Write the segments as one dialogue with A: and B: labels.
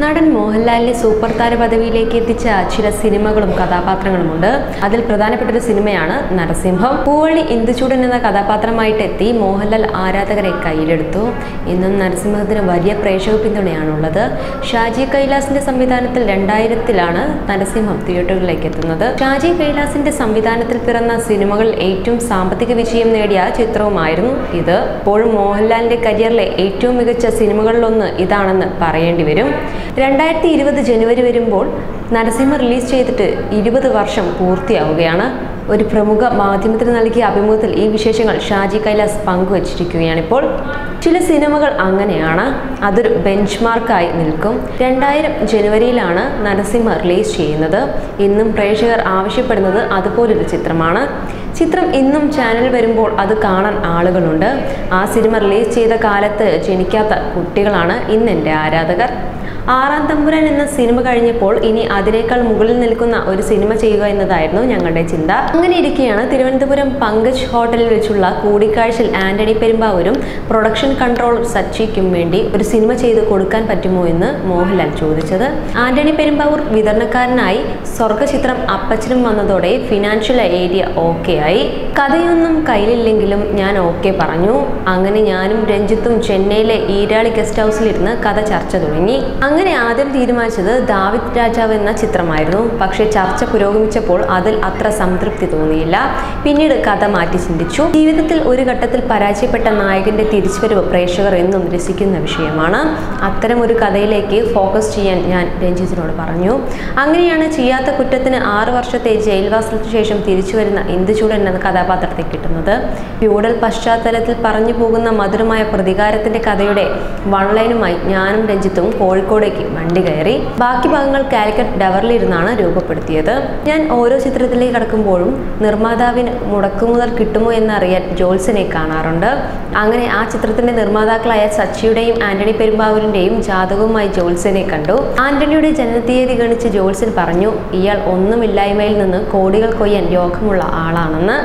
A: നടൻ മോഹൻലാലിനെ സൂപ്പർ താര പദവിയിലേക്ക് എത്തിച്ച ചില സിനിമകളും കഥാപാത്രങ്ങളുമുണ്ട്. അതിൽ പ്രധാനപ്പെട്ട ഒരു സിനിമയാണ് നരസിംഹം. പൂവള്ളി ഇന്ദുചൂടൻ എന്ന കഥാപാത്രമായിട്ട് എത്തി മോഹൻലാൽ ആരാധകരെ കയ്യിലെടുത്തു. ഇന്നും നരസിംഹത്തിന് വലിയ പ്രേക്ഷക പിന്തുണയാണുള്ളത്. ഷാജി കൈലാസിന്റെ സംവിധാനത്തിൽ രണ്ടായിരത്തിലാണ് നരസിംഹം തിയേറ്ററുകളിലേക്ക് എത്തുന്നത്. ഷാജി കൈലാസിന്റെ സംവിധാനത്തിൽ പിറന്ന സിനിമകൾ ഏറ്റവും സാമ്പത്തിക വിജയം നേടിയ ചിത്രവുമായിരുന്നു ഇത്. ഇപ്പോഴും മോഹൻലാലിന്റെ കരിയറിലെ ഏറ്റവും മികച്ച സിനിമകളിലൊന്ന് ഇതാണെന്ന് പറയേണ്ടി വരും. രണ്ടായിരത്തി ഇരുപത് ജനുവരി വരുമ്പോൾ നരസിംഹ റിലീസ് ചെയ്തിട്ട് ഇരുപത് വർഷം പൂർത്തിയാവുകയാണ്. ഒരു പ്രമുഖ മാധ്യമത്തിന് നൽകിയ അഭിമുഖത്തിൽ ഈ വിശേഷങ്ങൾ ഷാജി കൈലാസ് പങ്കുവച്ചിരിക്കുകയാണിപ്പോൾ. ചില സിനിമകൾ അങ്ങനെയാണ്. അതൊരു ബെഞ്ച് മാർക്കായി നിൽക്കും. രണ്ടായിരം ജനുവരിയിലാണ് നരസിംഹ റിലീസ് ചെയ്യുന്നത്. ഇന്നും പ്രേക്ഷകർ ആവശ്യപ്പെടുന്നത് അതുപോലൊരു ചിത്രമാണ്. ചിത്രം ഇന്നും ചാനൽ വരുമ്പോൾ അത് കാണാൻ ആളുകളുണ്ട്. ആ സിനിമ റിലീസ് ചെയ്ത കാലത്ത് ജനിക്കാത്ത കുട്ടികളാണ് ഇന്നെന്റെ ആരാധകർ. ആറാം തമ്പുരാൻ എന്ന സിനിമ കഴിഞ്ഞപ്പോൾ ഇനി അതിനേക്കാൾ മുകളിൽ നിൽക്കുന്ന ഒരു സിനിമ ചെയ്യുക എന്നതായിരുന്നു ഞങ്ങളുടെ ചിന്ത. അങ്ങനെ ഇരിക്കെയാണ് തിരുവനന്തപുരം പങ്കജ് ഹോട്ടലിൽ വെച്ചുള്ള കൂടിക്കാഴ്ചയിൽ ആന്റണി പെരുമ്പാവൂരും പ്രൊഡക്ഷൻ കൺട്രോളർ സച്ചിക്കും വേണ്ടി ഒരു സിനിമ ചെയ്ത് കൊടുക്കാൻ പറ്റുമോ എന്ന് മോഹൻലാൽ ചോദിച്ചത്. ആന്റണി പെരുമ്പാവൂർ വിതരണക്കാരനായി സ്വർഗചിത്രം അപ്പച്ചനും വന്നതോടെ ഫിനാൻഷ്യൽ ഏരിയ ഓക്കെ ആയി. കഥയൊന്നും കയ്യിലില്ലെങ്കിലും ഞാൻ ഓക്കെ പറഞ്ഞു. അങ്ങനെ ഞാനും രഞ്ജിത്തും ചെന്നൈയിലെ ഈരാളി ഗസ്റ്റ് ഹൗസിലിരുന്ന് കഥ ചർച്ച തുടങ്ങി. അങ്ങനെ ആദ്യം തീരുമാനിച്ചത് ദാവിദ് രാജാവ് എന്ന ചിത്രമായിരുന്നു. പക്ഷേ ചർച്ച പുരോഗമിച്ചപ്പോൾ അതിൽ അത്ര സംതൃപ്തി തോന്നിയില്ല. പിന്നീട് കഥ മാറ്റി ചിന്തിച്ചു. ജീവിതത്തിൽ ഒരു ഘട്ടത്തിൽ പരാജയപ്പെട്ട നായകന്റെ തിരിച്ചുവരവ് പ്രേക്ഷകർ എന്നും രസിക്കുന്ന വിഷയമാണ്. അത്തരം ഒരു കഥയിലേക്ക് ഫോക്കസ് ചെയ്യാൻ ഞാൻ രഞ്ജിത്തിനോട് പറഞ്ഞു. അങ്ങനെയാണ് ചെയ്യാത്ത കുറ്റത്തിന് ആറ് വർഷത്തെ ജയിൽവാസത്തിനു ശേഷം തിരിച്ചു വരുന്ന ഇന്ദുചൂടൻ എന്ന കഥാപാത്രത്തെ കിട്ടുന്നത്. ഫ്യൂഡൽ പശ്ചാത്തലത്തിൽ പറഞ്ഞു പോകുന്ന മധുരമായ പ്രതികാരത്തിന്റെ കഥയുടെ വൺലൈനുമായി ഞാനും രഞ്ജിത്തും കോഴിക്കോടേക്ക് വണ്ടി കയറി. ബാക്കി ഭാഗങ്ങൾ കാലിക്കറ്റ് ഡവറിലിരുന്നാണ് രൂപപ്പെടുത്തിയത്. ഞാൻ ഓരോ ചിത്രത്തിലേക്ക് കടക്കുമ്പോഴും നിർമ്മാതാവിന് മുടക്കുമുതൽ കിട്ടുമോ എന്നറിയാൻ ജോൽസിനെ കാണാറുണ്ട്. അങ്ങനെ ആ ചിത്രത്തിന്റെ നിർമ്മാതാക്കളായ സച്ചിയുടെയും ആന്റണി പെരുമ്പാവൂരിന്റെയും ജാതകവുമായി ജോൽസിനെ കണ്ടു. ആന്റണിയുടെ ജനനത്തീയതി ഗണിച്ച് ജോത്സൻ പറഞ്ഞു ഇയാൾ ഒന്നുമില്ലായ്മയിൽ നിന്ന് കോടികൾ കൊയ്യാൻ യോഗമുള്ള ആളാണെന്ന്.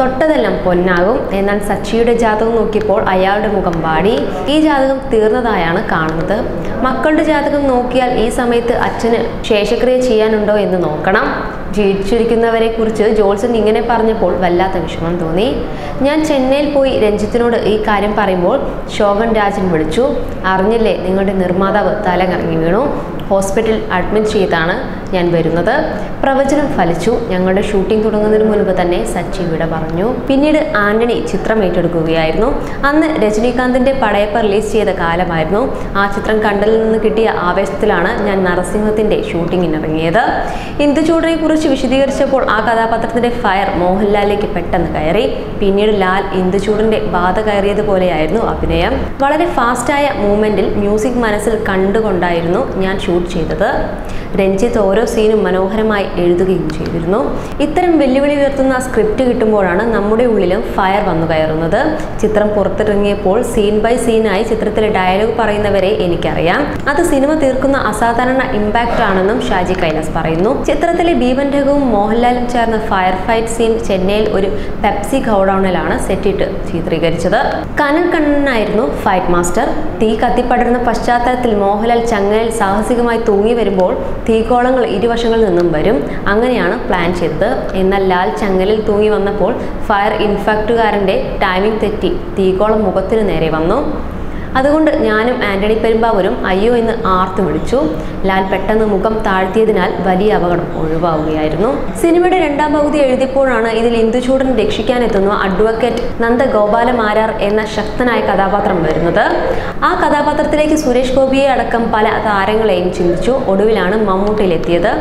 A: തൊട്ടതെല്ലാം പൊന്നാകും. എന്നാൽ സച്ചിയുടെ ജാതകം നോക്കിയപ്പോൾ അയാളുടെ മുഖം വാടി. ഈ ജാതകം തീർന്നതായാണ് കാണുന്നത്. മക്കളുടെ ജാതകം നോക്കിയാൽ ഈ സമയത്ത് അച്ഛന് ശേഷക്രിയ ചെയ്യാനുണ്ടോ എന്ന് നോക്കണം. ജീവിച്ചിരിക്കുന്നവരെ കുറിച്ച് ജോൾസൺ ഇങ്ങനെ പറഞ്ഞപ്പോൾ വല്ലാത്ത വിഷമം തോന്നി. ഞാൻ ചെന്നൈയിൽ പോയി രഞ്ജിത്തിനോട് ഈ കാര്യം പറയുമ്പോൾ ശോകൻ രാജൻ വിളിച്ചു. അറിഞ്ഞില്ലേ നിങ്ങളുടെ നിർമ്മാതാവ് തല കറങ്ങി വീണു. ഹോസ്പിറ്റൽ അഡ്മിറ്റ് ചെയ്താണ് ഞാൻ വരുന്നത്. പ്രവചനം ഫലിച്ചു. ഞങ്ങളുടെ ഷൂട്ടിംഗ് തുടങ്ങുന്നതിന് മുൻപ് തന്നെ സച്ചി വിട പറഞ്ഞു. പിന്നീട് ആന്റണി ചിത്രം ഏറ്റെടുക്കുകയായിരുന്നു. അന്ന് രജനീകാന്തിന്റെ പടയപ്പ റിലീസ് ചെയ്ത കാലമായിരുന്നു. ആ ചിത്രം കണ്ടതിൽ നിന്ന് കിട്ടിയ ആവേശത്തിലാണ് ഞാൻ നരസിംഹത്തിന്റെ ഷൂട്ടിങ്ങിനിറങ്ങിയത്. ഇന്ദുചൂടനെ വിശദീകരിച്ചപ്പോൾ ആ കഥാപാത്രത്തിന്റെ ഫയർ മോഹൻലാലിലേക്ക് പെട്ടെന്ന് കയറി. പിന്നീട് ലാൽ ഇന്ദുചൂടിന്റെ ബാധ കയറിയതുപോലെയായിരുന്നു അഭിനയം. വളരെ ഫാസ്റ്റായ മൂവ്മെന്റിൽ മ്യൂസിക് മനസ്സിൽ കണ്ടുകൊണ്ടായിരുന്നു ഞാൻ ഷൂട്ട് ചെയ്തത്. രഞ്ജിത്ത് ഓരോ സീനും മനോഹരമായി എഴുതുകയും ചെയ്തിരുന്നു. ഇത്തരം വെല്ലുവിളി ഉയർത്തുന്ന സ്ക്രിപ്റ്റ് കിട്ടുമ്പോഴാണ് നമ്മുടെ ഉള്ളിലും ഫയർ വന്നു കയറുന്നത്. ചിത്രം പുറത്തിറങ്ങിയപ്പോൾ സീൻ ബൈ സീനായി ചിത്രത്തിലെ ഡയലോഗ് പറയുന്നവരെ എനിക്കറിയാം. അത് സിനിമ തീർക്കുന്ന അസാധാരണ ഇമ്പാക്റ്റ് ആണെന്നും ഷാജി കൈലാസ് പറയുന്നു. ചിത്രത്തിലെ ഭീമൻ രഘുവും മോഹൻലാലും ചേർന്ന ഫയർ ഫൈറ്റ് സീൻ ചെന്നൈയിൽ ഒരു പെപ്സി ഗൗഡൌണിലാണ് സെറ്റിട്ട് ചിത്രീകരിച്ചത്. കനൽ കണ്ണനായിരുന്നു ഫൈറ്റ് മാസ്റ്റർ. തീ കത്തിപ്പടരുന്ന പശ്ചാത്തലത്തിൽ മോഹൻലാൽ ചങ്ങലയിൽ സാഹസികമായി തൂങ്ങി വരുമ്പോൾ തീക്കോളങ്ങൾ ഇരുവശങ്ങളിൽ നിന്നും വരും. അങ്ങനെയാണ് പ്ലാൻ ചെയ്തത്. എന്നാൽ ലാൽ ചങ്ങലിൽ തൂങ്ങി വന്നപ്പോൾ ഫയർ ഇൻഫാക്റ്റുകാരന്റെ ടൈമിംഗ് തെറ്റി. തീക്കോളം മുഖത്തിന് നേരെ വന്നു. അതുകൊണ്ട് ഞാനും ആന്റണി പെരുമ്പാവൂരും അയ്യോ എന്ന് ആർത്തു വിളിച്ചു. ലാൽ പെട്ടെന്ന് മുഖം താഴ്ത്തിയതിനാൽ വലിയ അപകടം ഒഴിവാവുകയായിരുന്നു. സിനിമയുടെ രണ്ടാം പകുതി എഴുതിയപ്പോഴാണ് ഇതിൽ ഇന്ദുചൂടൻ രക്ഷിക്കാനെത്തുന്ന അഡ്വക്കേറ്റ് നന്ദഗോപാല മാരാർ എന്ന ശക്തനായ കഥാപാത്രം വരുന്നത്. ആ കഥാപാത്രത്തിലേക്ക് സുരേഷ് ഗോപിയെ അടക്കം പല താരങ്ങളെയും ചിന്തിച്ചു. ഒടുവിലാണ് മമ്മൂട്ടിയിലെത്തിയത്.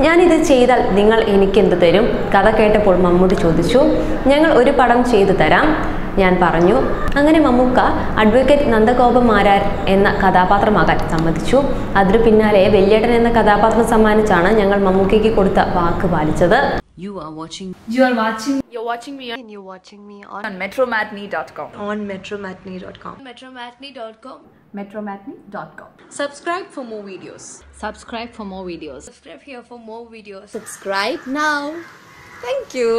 A: ഞാനിത് ചെയ്താൽ നിങ്ങൾ എനിക്കെന്ത് തരും? കഥ കേട്ടപ്പോൾ മമ്മൂട്ടി ചോദിച്ചു. ഞങ്ങൾ ഒരു പടം ചെയ്തു തരാം. ഞാൻ പറഞ്ഞു അങ്ങനെ മമ്മൂക്ക അഡ്വക്കേറ്റ് നന്ദഗോപമാരാർ എന്ന കഥാപാത്രമാകാൻ സമ്മതിച്ചു അതിനു പിന്നാലെ വെല്ലേട്ടൻ എന്ന കഥാപാത്രം സമ്മാനിച്ചാണ് ഞങ്ങൾ മമ്മൂക്കയ്ക്ക് കൊടുത്ത വാക്ക് പാലിച്ചത്
B: You are watching
C: You are watching
D: You're watching me on, you're watching me on,
C: on metromatney.com.
D: on metromatney.com.
C: Metromatney.com. Metromatney.com.
D: Subscribe for more videos.
B: subscribe for more videos
C: Subscribe here for more videos.
D: Subscribe now. Thank you.